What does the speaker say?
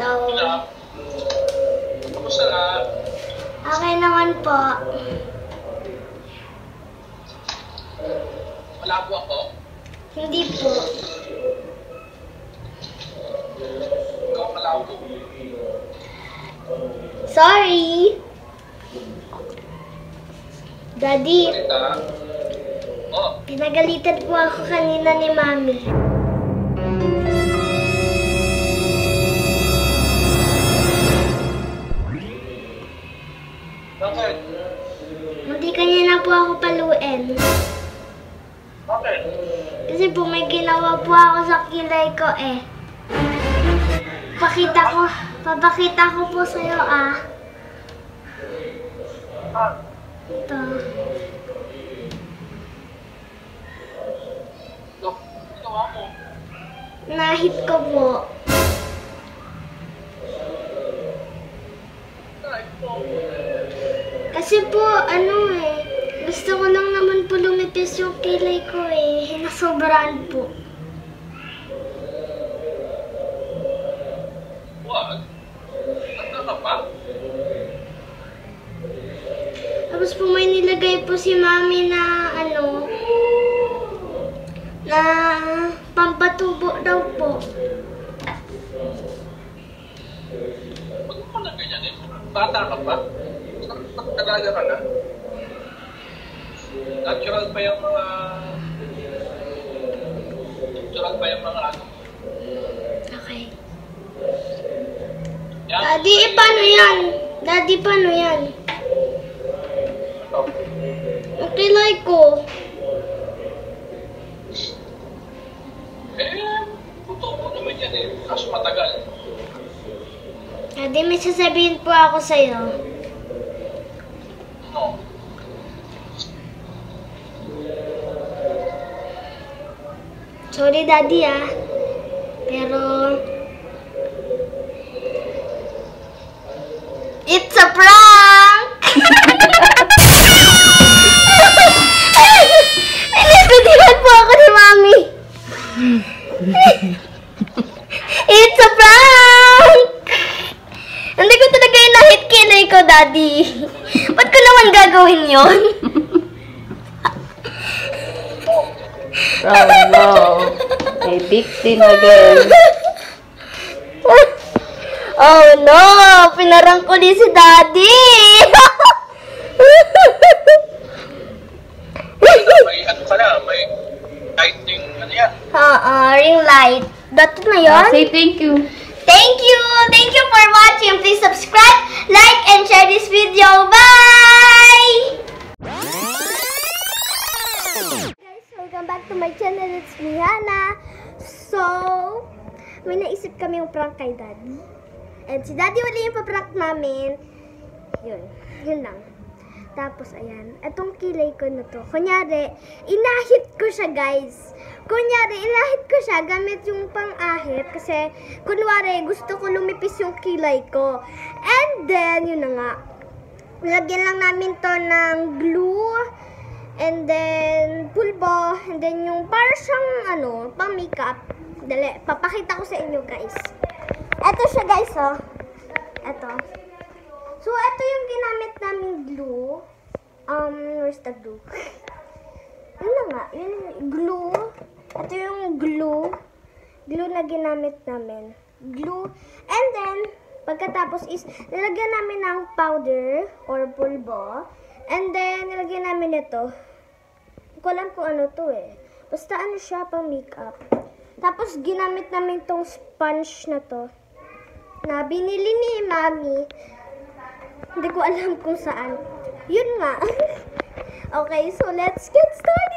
Hello. Kamusta na? Okay naman po. Wala po ako? Hindi po. Ikaw pala ako. Sorry. Daddy. Oh. Pinagalitan po ako kanina ni Mami. Bakit? Hindi kanya na po ako paluin. Bakit? Kasi po may ginawa po ako sa kilay ko eh. Pakita ko, papakita ko po sa'yo ah. Ah, Ito. Nahit ko po. Kasi po, ano eh, gusto ko lang naman po lumipis yung kilay ko eh. Nasobrahan po. Wag. Tanda ka pa? Tapos po may nilagay po si mami na ano, na pampatubo daw po. Huwag mo na ganyan eh. Bata ka pa? Nagkalaga ka na? Natural pa yung mga... Natural pa yung mga ano. Okay. Yan. Daddy, paano yan? Daddy, paano yan? Ang kilay ko. Eh, totoo ko naman yan eh. Kaso matagal. Daddy, may sasabihin po ako sa'yo. No. Sorry, Daddy ah. Pero... It's a prank! Pinipitihan po ako ni Mami. It's a prank! Hindi ko talaga inahit kilay ko, Daddy. Ba't ko naman gagawin yon? Oh no. A victim again. Oh no! Pinarang ko din si Daddy! May ano ka na, may lightning, ano yan? Oo, ring light. Dato na yun? Ah, say thank you. Thank you! Thank you for watching. Please subscribe, like, and share this video. Bye! Welcome back to my channel. It's me, Hannah. So, may naisip kami yung prank kay Daddy. And si Daddy wala yung paprank namin. Yun. Yun lang. Tapos, ayan. Itong kilay ko na to. Kunyari, inahit ko siya, guys. Kunyari, inahit ko siya gamit yung pang-ahit. Kasi, kunwari, gusto ko lumipis yung kilay ko. And then, yun na nga. Lagyan lang namin to ng glue. And then, pulbo. And then, yung para siyang, ano, pang makeup. Dali, papakita ko sa inyo, guys. Ito siya, guys, oh. Ito. So, ito yung ginamit naming glue. Um, where's the glue? Yun na nga, yun, glue. Ito yung glue. Glue na ginamit namin. Glue. And then, pagkatapos is, nilagyan namin ng powder or pulbo. And then, nilagyan namin ito. Hindi ko alam kung ano to eh. Basta ano siya, pang makeup. Tapos, ginamit namin tong sponge na to. Na binili ni Mami. Hindi ko alam kung saan. Yun nga. okay, so let's get started!